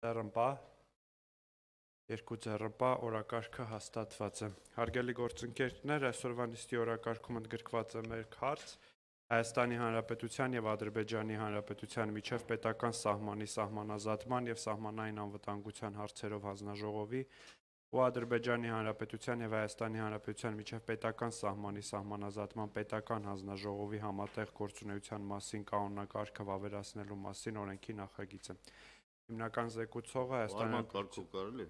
Ձեռնպա երկու ձեռնպա օրակարգը հաստատված է։ Հարգելի գործընկերներ, այսօրվա նիստի օրակարգում ընդգրկված է մեր հարց Հայաստանի Հանրապետության եւ Ադրբեջանի Հանրապետության միջև պետական սահմանի սահմանազատման եւ սահմանային անվտանգության հարցերով հանձնաժողովի ու Ադրբեջանի Հանրապետության եւ Հայաստանի Հանրապետության միջև պետական սահմանի սահմանազատման պետական հանձնաժողովի համատեղ գործունեության մասին կանոնակարգը վավերացնելու մասին օրենքի նախագիծը։ Հիմնական զեկուցողը Հայաստանի Վարման կարգով կարելի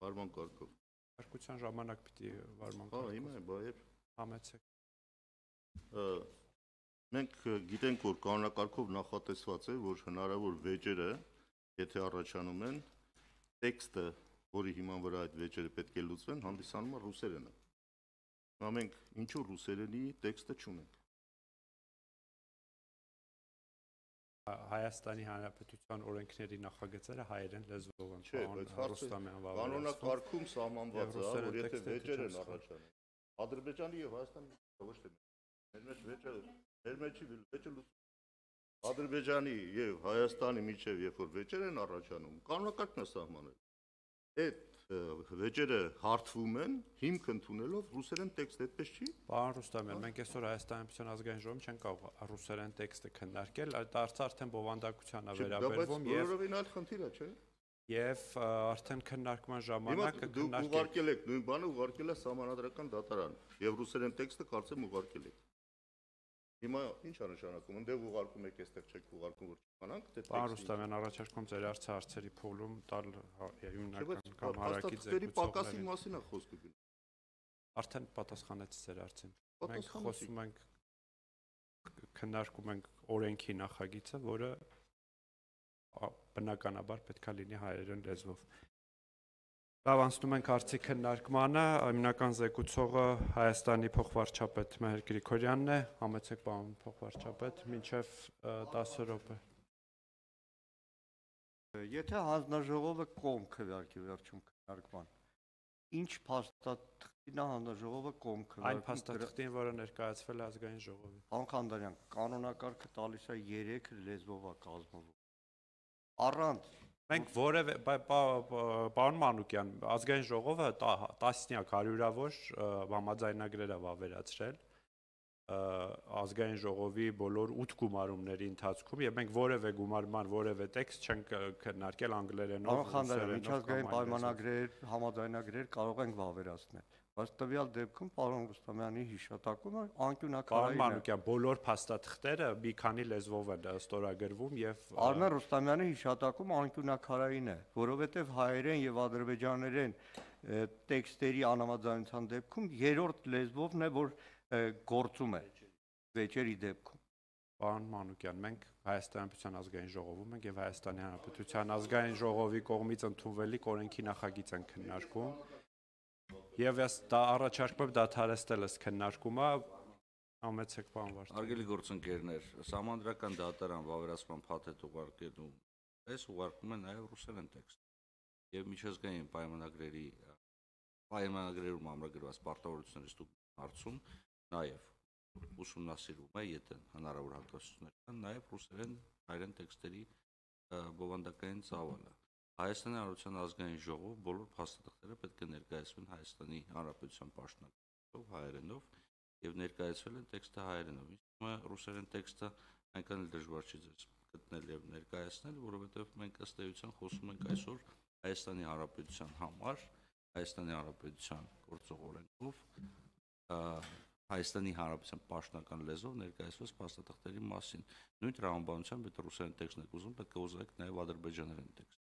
Վարման կարգով։ Հարկության ժամանակ պիտի վարման Հա, հիմա է, բայեր։ համեցեք։ Մենք գիտենք, որ կանոնակարգով նախատեսված է, որ հնարավոր վեճերը, եթե առաջանում են, տեքստը, որի հիման վրա այդ վեճերը պետք է լուծվեն, հանդիսանում է ռուսերենը։ մենք ինչու ռուսերենի տեքստը չունենք։ Հայաստանի Հանրապետության օրենքների նախագծերը հայերեն լեզվով են։ Ռուստամյան վավերացնում։ կանոնակարգում սահմանված է, որ եթե վեճեր են առաջանում։ Ադրբեջանի եւ Հայաստանի ոչ թե մեր մեջ վեճը մեր մեջի վեճը Ադրբեջանի եւ Հայաստանի միջև երբ որ վեճեր են առաջանում, կանոնակարգն է սահմանել։ Այդ վեճերը հարթվում են հիմք ընդունելով ռուսերեն տեքստ, այդպես չի։ Պարոն Ռուստամյան, մենք այսօր Հայաստանի Հանրապետության ազգային ժողովում չենք կարող ռուսերեն տեքստը քննարկել, այդ հարցը արդեն բովանդակության է վերաբերվում եւ բոլորովին այլ խնդիր է, չէ։ ա, արդեն քննարկման Հիմա ժամանակ դուք ուղարկել եք նույն բանը ուղարկել է համանadrական դատարան եւ ռուսերեն տեքստը կարծեմ ուղարկել եք։ Հիմա ի՞նչ է նշանակում։ Ընդեղ ուղարկում եք, այստեղ չեք ուղարկում, որ չիմանանք, թե Պարոն տեքստը Ռուստամյան, առաջարկում ձեր հարցը հարցերի փուլում տալ հիմնական կամ հարակի փաստաթղթերի պակասի զեկուցողներին։ մասին է խոսքը գնում։ Արդեն պատասխանեցի ձեր հարցին։ Մենք խոսում ենք քննարկում ենք օրենքի նախագիծը, որը բնականաբար պետքա լինի հայերեն լեզվով։ Լավ, անցնում ենք հարցի քննարկմանը։ Հիմնական զեկուցողը Հայաստանի փոխվարչապետ Մհեր Գրիգորյանն է։ Համեցեք, պարոն փոխվարչապետ, մինչև ը, 10 րոպե։ Եթե հանձնաժողովը կողմ քվեարկի վերջում քննարկման, ինչ փաստաթղթին է հանձնաժողովը կողմ Այն քվեարկի։ փաստաթղթին, որը ներկայացվել է ազգային ժողովին։ Պարոն Խանդարյան, կանոնակարգը տալիս է 3 լեզվով է կազմվում։ Առանց Մենք որևէ պարոն Մանուկյան, ազգային ժողովը տա- տասնյակ հարյուրավոր համաձայնագրեր է վավերացրել ազգային ժողովի բոլոր 8 գումարումների ընթացքում եւ մենք որևէ գումարման որևէ տեքստ չենք քննարկել անգլերենով, Պարոն Խանդարյան, միջազգային պայմանագրեր, համաձայնագրեր կարող ենք վավերացնել։ Բայց տվյալ դեպքում պարոն Ռուստամյանի հիշատակումը Պարոն անկյունակարային է։ Մանուկյան, բոլոր փաստաթղթերը մի քանի լեզվով են ստորագրվում եւ Արմեն Ռուստամյանի հիշատակումը անկյունակարային է, որովհետև հայերեն եւ ադրբեջաներեն տեքստերի անհամաձայնության դեպքում երրորդ լեզվովն է, որ գործում է վեճերի դեպքում։ Պարոն Մանուկյան, մենք Հայաստանի Հանրապետության ազգային ժողովում ենք եւ Հայաստանի Հանրապետության ազգային ժողովի կողմից ընդունվելիք օրենքի նախագիծ են քննարկում։ Եվ ես դա առաջարկում եմ դադարեցնել այս քննարկումը։ Համեցեք, պարոն Վարդան։ Արգելի գործընկերներ, համանդրական դատարան վավերացման փաթեթ ուղարկելու պես ուղարկում է նաև ռուսերեն տեքստ։ Եվ միջազգային պայմանագրերի պայմանագրերում ամրագրված պարտավորությունների ստուգման հարցում նաև ուսումնասիրվում է, եթե հնարավոր հակասություններ կան, նաև ռուսերեն հայերեն տեքստերի բովանդակային ծավալը։ Հայաստանի Հանրապետության ազգային ժողով բոլոր փաստաթղթերը պետք է ներկայացվեն Հայաստանի Հանրապետության պաշտոնով հայերենով եւ ներկայացվել են տեքստը հայերենով։ Իսկ ռուսերեն տեքստը այնքան էլ դժվար չի ձեզ գտնել եւ ներկայացնել, որովհետեւ մենք ըստ էության խոսում ենք այսօր Հայաստանի Հանրապետության համար, Հայաստանի Հանրապետության գործող օրենքով Հայաստանի Հանրապետության պաշտոնական լեզվով ներկայացված փաստաթղթերի մասին։ Նույն տրամաբանությամբ, եթե ռուսերեն տեքստն եք ուզում, պետք է ուզեք նաեւ ադրբեջաներեն տեքստ։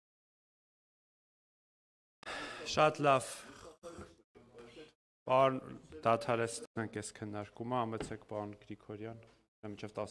Շատ լավ։ Պարոն դադարեցնենք այս քննարկումը, համեցեք պարոն Գրիգորյան։ Մինչև 10